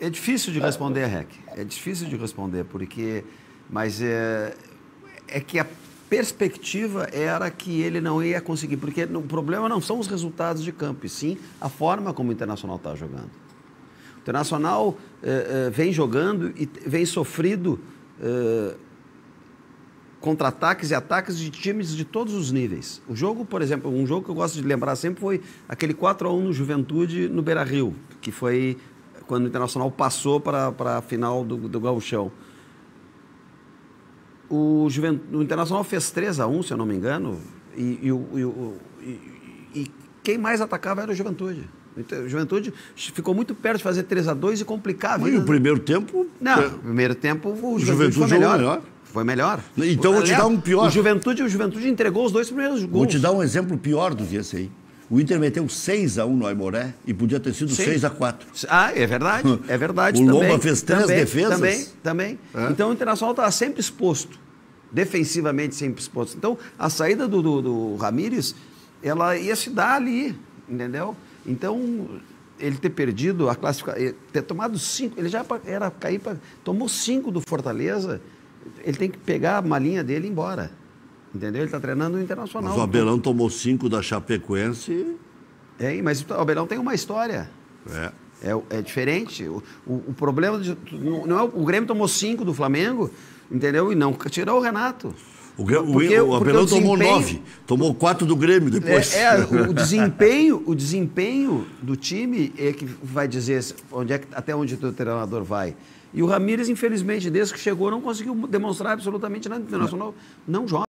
É difícil de responder, Rec. É difícil de responder, porque. Mas é, é que a perspectiva era que ele não ia conseguir, porque o problema não são os resultados de campo, e sim a forma como o Internacional está jogando. O Internacional eh, eh, vem jogando e vem sofrido eh, contra-ataques e ataques de times de todos os níveis. O jogo, por exemplo, um jogo que eu gosto de lembrar sempre foi aquele 4 a 1 no Juventude no Beira-Rio, que foi quando o Internacional passou para, a final do, do Gauchão. O, Juvent... o Internacional fez 3 a 1 se eu não me engano, e, e, e, e quem mais atacava era o Juventude. O Juventude ficou muito perto de fazer 3 a 2 e complicar a vida. Mas no primeiro tempo... Não, no primeiro tempo o Juventude, Juventude foi melhor. melhor. Foi melhor. Então, vou te dar um pior. O Juventude, o Juventude entregou os dois primeiros gols. Vou te dar um exemplo pior do que esse aí. O Inter meteu 6 a 1 no Aimoré e podia ter sido Sim. 6 a 4 Ah, é verdade. É verdade. o também, Lomba fez três também, defesas. Também, também. É. Então o Internacional estava sempre exposto. Defensivamente sempre exposto. Então a saída do, do, do Ramires, ela ia se dar ali, entendeu? Então ele ter perdido a classificação, ter tomado cinco, ele já era cair para. Tomou cinco do Fortaleza, ele tem que pegar a malinha dele e ir embora. Entendeu? Ele está treinando o Internacional. Mas o Abelão tomou cinco da Chapecoense. É, mas o Abelão tem uma história. É. É, é diferente. O, o, o problema de, não é o Grêmio tomou cinco do Flamengo, entendeu? E não tirou o Renato. O, porque, o, Abelão tomou nove, tomou quatro do Grêmio depois. É, é, o desempenho, o desempenho do time é que vai dizer onde é que, até onde o treinador vai. E o Ramires, infelizmente, desde que chegou, não conseguiu demonstrar absolutamente nada. Internacional não joga.